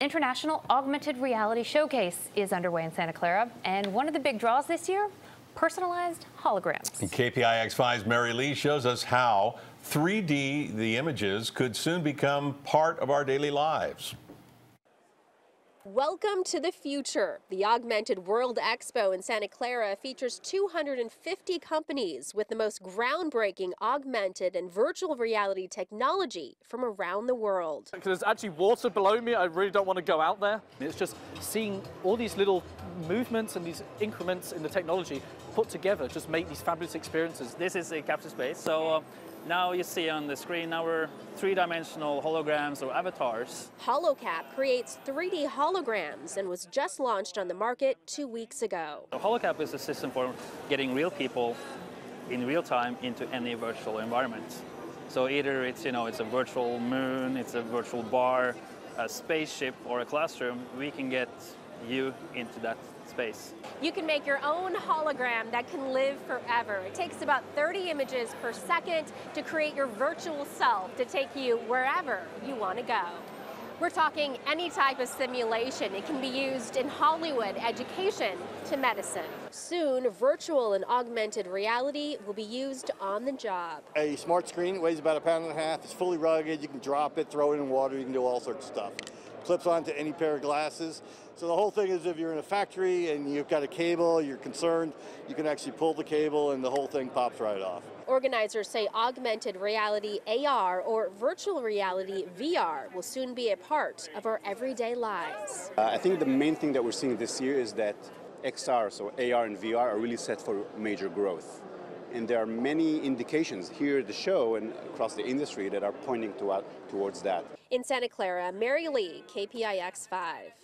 International Augmented Reality Showcase is underway in Santa Clara, and one of the big draws this year personalized holograms. KPIX5's Mary Lee shows us how 3D, the images, could soon become part of our daily lives. Welcome to the future. The Augmented World Expo in Santa Clara features 250 companies with the most groundbreaking augmented and virtual reality technology from around the world. There's actually water below me. I really don't want to go out there. It's just seeing all these little movements and these increments in the technology put together just make these fabulous experiences. This is a capture space. So uh, now you see on the screen our three-dimensional holograms or avatars. HoloCap creates 3D holograms and was just launched on the market two weeks ago. So HoloCap is a system for getting real people in real time into any virtual environment. So either it's, you know, it's a virtual moon, it's a virtual bar, a spaceship or a classroom, we can get you into that space. You can make your own hologram that can live forever. It takes about 30 images per second to create your virtual self to take you wherever you want to go. We're talking any type of simulation. It can be used in Hollywood, education, to medicine. Soon, virtual and augmented reality will be used on the job. A smart screen weighs about a pound and a half. It's fully rugged. You can drop it, throw it in water. You can do all sorts of stuff clips onto any pair of glasses. So the whole thing is if you're in a factory and you've got a cable, you're concerned, you can actually pull the cable and the whole thing pops right off. Organizers say augmented reality AR or virtual reality VR will soon be a part of our everyday lives. Uh, I think the main thing that we're seeing this year is that XR, so AR and VR, are really set for major growth. And there are many indications here at the show and across the industry that are pointing to, uh, towards that. In Santa Clara, Mary Lee, KPIX 5.